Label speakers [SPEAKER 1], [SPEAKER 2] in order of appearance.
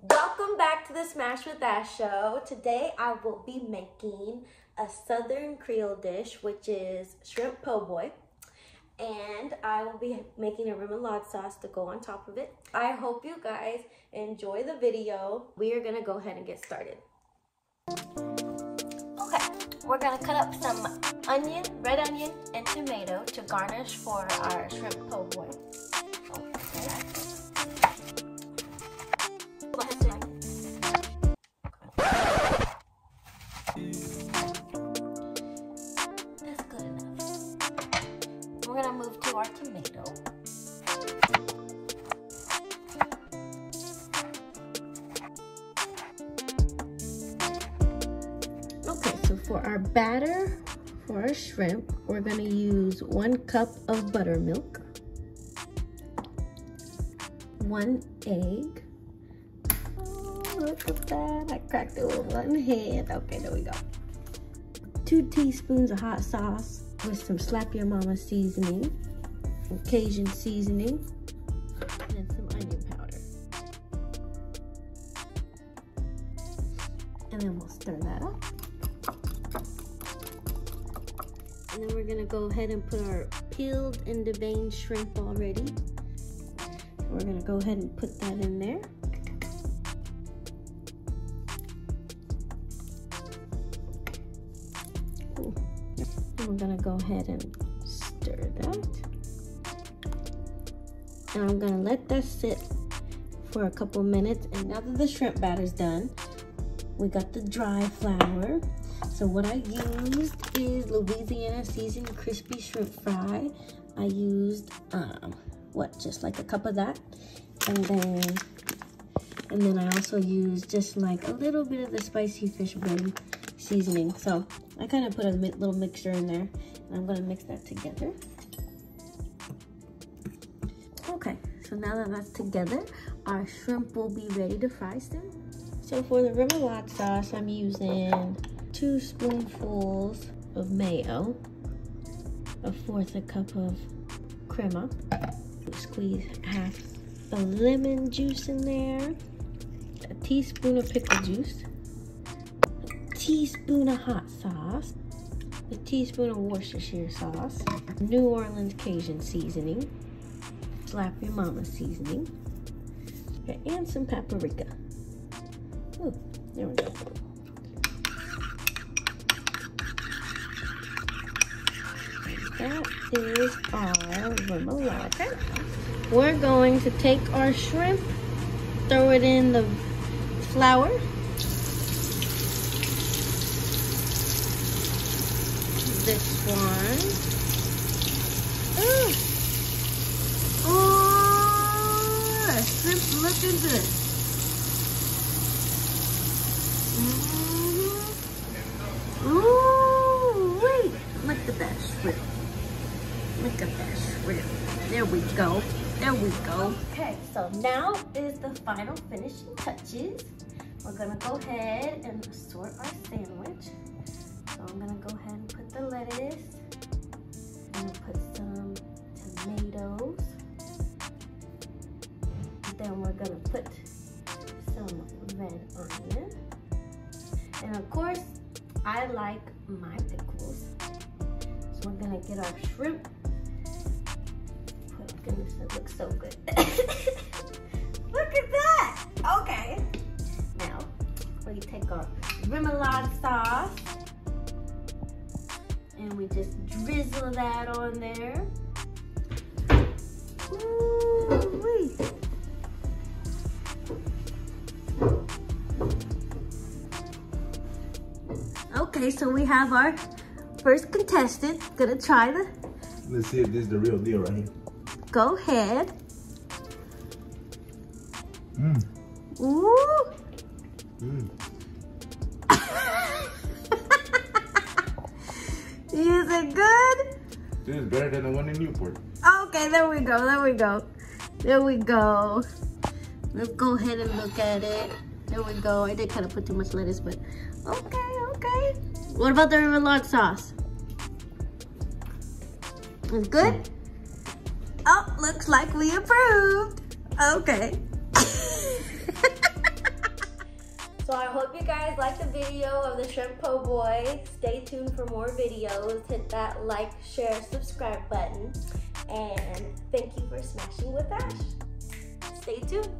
[SPEAKER 1] Welcome back to the Smash with Ash show. Today I will be making a Southern Creole dish, which is shrimp po' boy. And I will be making a remoulade sauce to go on top of it. I hope you guys enjoy the video. We are gonna go ahead and get started. Okay, we're gonna cut up some onion, red onion, and tomato to garnish for our shrimp po' boy. For our batter for our shrimp, we're gonna use one cup of buttermilk, one egg. Oh, look at that, I cracked it with one hand. Okay, there we go. Two teaspoons of hot sauce with some Slap Ya Mama seasoning, Cajun seasoning, and some onion powder. And then we'll stir that up. And then we're gonna go ahead and put our peeled and deveined shrimp already. We're gonna go ahead and put that in there. Cool. We're gonna go ahead and stir that. And I'm gonna let that sit for a couple minutes. And now that the shrimp batter's done, we got the dry flour. So what I used is Louisiana seasoned crispy shrimp fry. I used, um, what, just like a cup of that. And then, and then I also used just like a little bit of the spicy fish bone seasoning. So I kind of put a little mixture in there and I'm gonna mix that together. Okay, so now that that's together, our shrimp will be ready to fry soon. So for the remoulade sauce, I'm using two spoonfuls of mayo, a fourth a cup of crema, squeeze half a lemon juice in there, a teaspoon of pickle juice, a teaspoon of hot sauce, a teaspoon of Worcestershire sauce, New Orleans Cajun seasoning, Slap Ya Mama seasoning, and some paprika. Ooh, there we go. That is our remoulade. We're going to take our shrimp, throw it in the flour. This one. Ooh. Oh, shrimp looking good. Mm-hmm. Ooh, wait. Look at that shrimp. Look at that shrimp. There we go. There we go. Okay, so now is the final finishing touches. We're gonna go ahead and sort our sandwich. So I'm gonna go ahead and put the lettuce. I'm gonna put some tomatoes. Then we're gonna put some red onion. And of course, I like my pickles. So we're gonna get our shrimp. Goodness, that looks so good. Look at that! Okay. Now, we take our remoulade sauce and we just drizzle that on there. Ooh-wee. Okay, so we have our first contestant gonna try the.
[SPEAKER 2] Let's see if this is the real deal right here.
[SPEAKER 1] Go ahead.
[SPEAKER 2] Mmm.
[SPEAKER 1] Ooh.
[SPEAKER 2] Mmm.
[SPEAKER 1] Is it good?
[SPEAKER 2] This is better than the one in Newport.
[SPEAKER 1] Okay, there we go. There we go. There we go. Let's go ahead and look at it. There we go. I did kind of put too much lettuce, but okay, okay. What about the remoulade sauce? It's good? Mm. Oh, looks like we approved. Okay. So I hope you guys liked the video of the shrimp po' boy. Stay tuned for more videos. Hit that like, share, subscribe button. And thank you for smashing with Ash. Stay tuned.